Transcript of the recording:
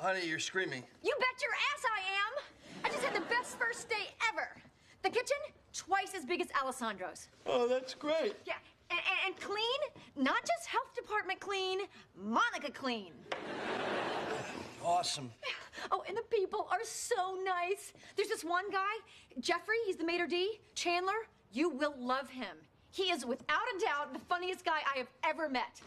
Honey, you're screaming. You bet your ass I am. I just had the best first day ever. The kitchen, twice as big as Alessandro's. Oh, that's great. Yeah, and, and, clean, not just health department clean, Monica clean. Awesome. Oh, and the people are so nice. There's this one guy, Jeffrey, he's the maitre d'. Chandler, you will love him. He is without a doubt the funniest guy I have ever met.